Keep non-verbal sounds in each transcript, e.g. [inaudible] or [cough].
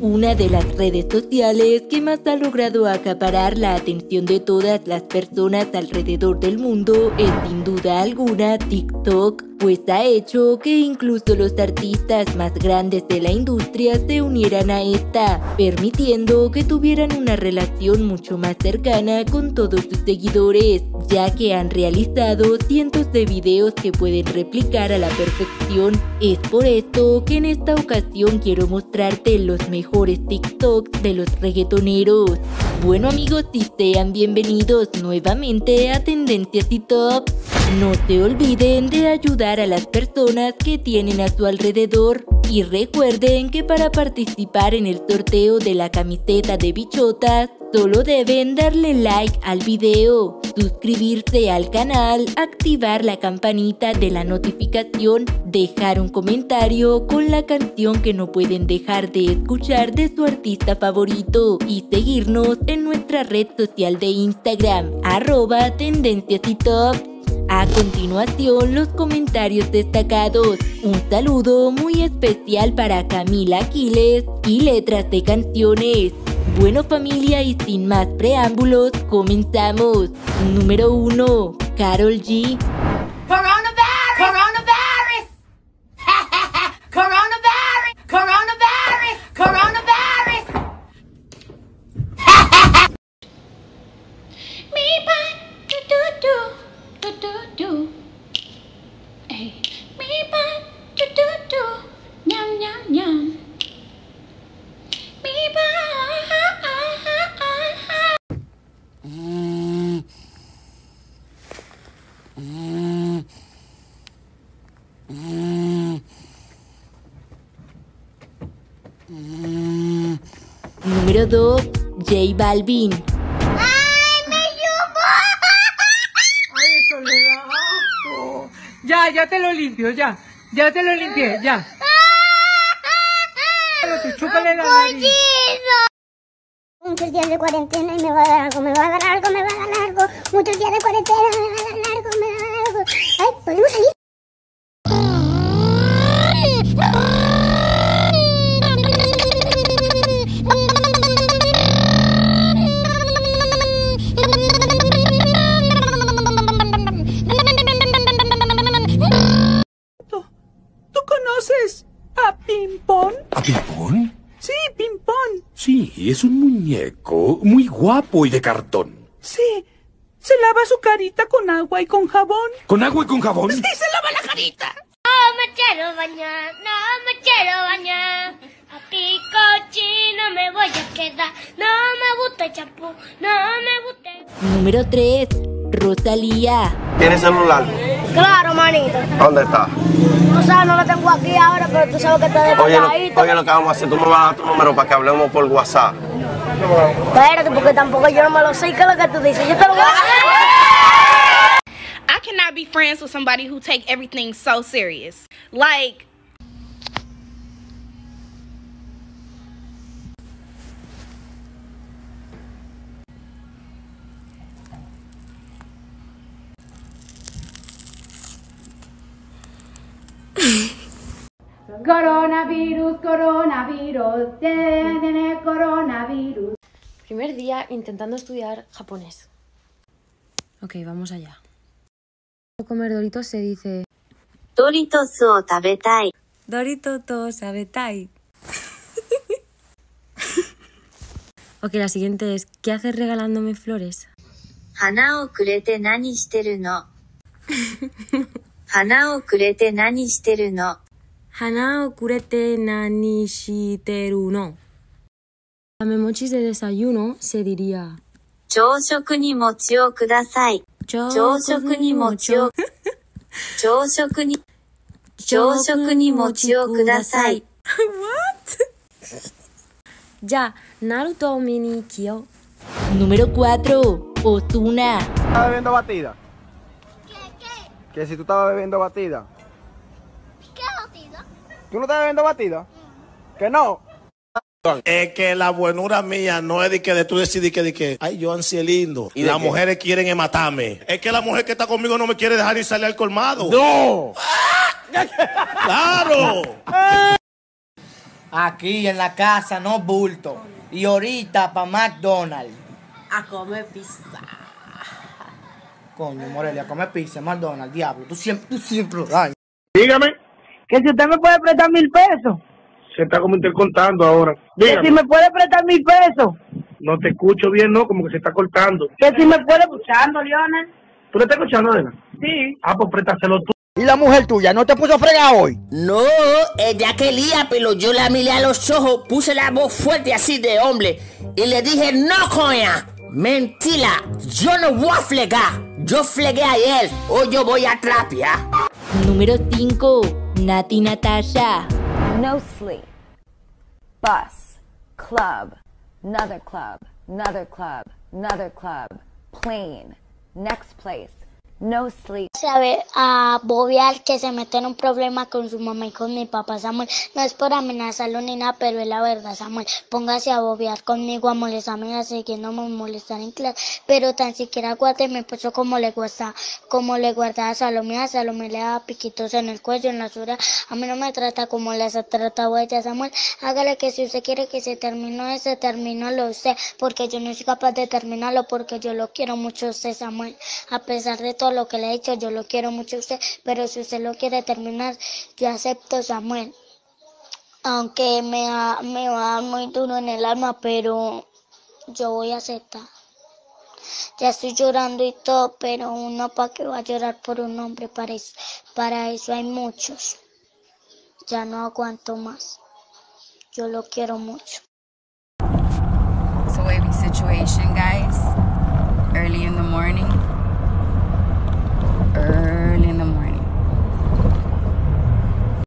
Una de las redes sociales que más ha logrado acaparar la atención de todas las personas alrededor del mundo es sin duda alguna TikTok, pues ha hecho que incluso los artistas más grandes de la industria se unieran a esta, permitiendo que tuvieran una relación mucho más cercana con todos sus seguidores, ya que han realizado cientos de videos que pueden replicar a la perfección. Es por esto que en esta ocasión quiero mostrarte los mejores TikToks de los reggaetoneros. Bueno amigos y sean bienvenidos nuevamente a Tendencias y Top. No se olviden de ayudar a las personas que tienen a su alrededor y recuerden que para participar en el sorteo de la camiseta de bichotas Solo deben darle like al video, suscribirse al canal, activar la campanita de la notificación, dejar un comentario con la canción que no pueden dejar de escuchar de su artista favorito y seguirnos en nuestra red social de Instagram, arroba tendencias y top. A continuación, los comentarios destacados. Un saludo muy especial para Camila Aquiles y letras de canciones. Bueno familia y sin más preámbulos, comenzamos. Número 1. Carol G. Coronavirus! Coronavirus! Coronavirus! Coronavirus! Coronavirus! Mi pan, tu tu tu, tu tu tu. Ey, mi pan, tu tu tu, ñam ñam ñam. Mi pan, ah, ah, ah, ah, ah. Número 2. J Balvin. Ay, eso le da asco. Ya, ya te lo limpio, ya. Ya te lo limpié, ya. Pero tú chúpale la nariz. Muchos días de cuarentena y me va a dar algo, me va a dar algo, me va a dar algo. Muchos días de cuarentena me va a dar algo, me va a dar algo. Ay, ¿podemos salir? Conoces a Pimpón? ¿A Pimpón? Sí, Pimpón. Sí, es un muñeco muy guapo y de cartón. Sí. Se lava su carita con agua y con jabón. ¿Con agua y con jabón? Sí, se lava la carita. No me quiero bañar, no me quiero bañar. Aquí cochino me voy a quedar. No me gusta el champú, no me gusta. Número 3. Rosalía. ¿Tienes celular? Claro, manito. ¿Dónde está? Tú sabes, no lo tengo aquí ahora, pero tú sabes que está Oye, lo, oye, lo que vamos a hacer, tú me vas a dar tu número para que hablemos por WhatsApp. Espérate, porque tampoco yo no me lo sé. ¿Qué es lo que tú dices? Yo te lo voy a dar. I cannot be friends with somebody who take everything so serious. Like Coronavirus, coronavirus, tiene coronavirus. Primer día intentando estudiar japonés. Ok, vamos allá. Comer doritos se dice Doritos o tabetai. Doritos o tabetai. [laughs] ok, la siguiente es ¿Qué haces regalándome flores? Hana o kurete nani shiteru no. [laughs] Hana o kurete nani shiteru no. 花をくれて何してるの. A memochis de desayuno se diría 朝食に餅をください。朝食に餅を、朝食に、朝食に餅をください。Ya, Naruto mini kyo. Número 4. Ozuna. ¿Estás bebiendo batida? ¿Qué? Que si tú estabas bebiendo batida. ¿Tú no estás bebiendo batida? ¿Que no? Es que la buenura mía no es de que de tú decidir que de que, ay, yo ansí lindo. ¿Y las qué? mujeres quieren matarme. Es que la mujer que está conmigo no me quiere dejar ni salir al colmado. ¡No! ¡Claro! Aquí en la casa, no bulto. Y ahorita para McDonald's. A comer pizza. Coño, Morelia, come pizza, McDonald's, diablo. Tú siempre, tú siempre. Ay. Dígame. Que si usted me puede prestar mil pesos. Se está como intercontando ahora. Que Dígame. si me puede prestar mil pesos. No te escucho bien, ¿no? Como que se está cortando. Que si me puede escuchando, Leonel. ¿Tú le estás escuchando, Adela? Sí. Ah, pues préstaselo tú. ¿Y la mujer tuya no te puso a fregar hoy? No, ella quería, pero yo la miré a los ojos, puse la voz fuerte así de hombre y le dije, no, coña, mentira, yo no voy a flegar, yo flegué ayer, hoy yo voy a trapear. Número 5. Nati Natasha. No sleep. Bus. Club. Another club. Another club. Another club. Plane. Next place. No sleep. A bobear que se mete en un problema con su mamá y con mi papá Samuel. No es por amenazarlo ni nada, pero es la verdad, Samuel. Póngase a bobear conmigo, a molestarme, no me molestar en clase. Pero tan siquiera guárdeme puso como le gusta, como le guardaba a Salomé. A Salomé le daba piquitos en el cuello, en la sura. A mí no me trata como les ha tratado a ella, Samuel. Hágale que si usted quiere que se termine ese, termínalo usted. Porque yo no soy capaz de terminarlo, porque yo lo quiero mucho a usted, Samuel. A pesar de todo lo que le he dicho, yo lo quiero mucho a usted, pero si usted lo quiere terminar, yo acepto Samuel. Aunque me, me va muy duro en el alma, pero yo voy a aceptar. Ya estoy llorando y todo, pero uno para que va a llorar por un hombre, para eso, para eso hay muchos. Ya no aguanto más. Yo lo quiero mucho. It's a wavy situation, guys. Early in the morning. Early in the morning.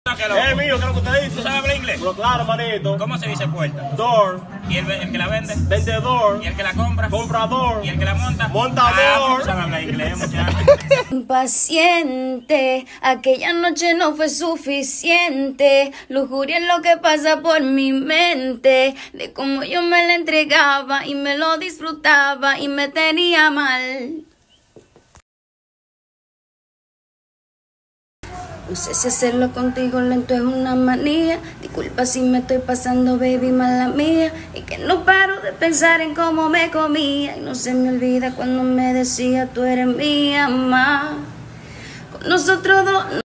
Eh, mío, ¿qué es lo que usted dice? ¿Tú sabes hablar inglés? Pero claro, manito. ¿Cómo se dice puerta? Door. ¿Y el, el que la vende? Vendedor. ¿Y el que la compra? Comprador. ¿Y el que la monta? Montador. Ah, hablar inglés. [laughs] Impaciente, aquella noche no fue suficiente. Lujuria es lo que pasa por mi mente. De cómo yo me la entregaba y me lo disfrutaba y me tenía mal. No sé si hacerlo contigo lento es una manía. Disculpa si me estoy pasando, baby, mala mía. Y que no paro de pensar en cómo me comía. Y no se me olvida cuando me decía, tú eres mía, mamá. Con nosotros dos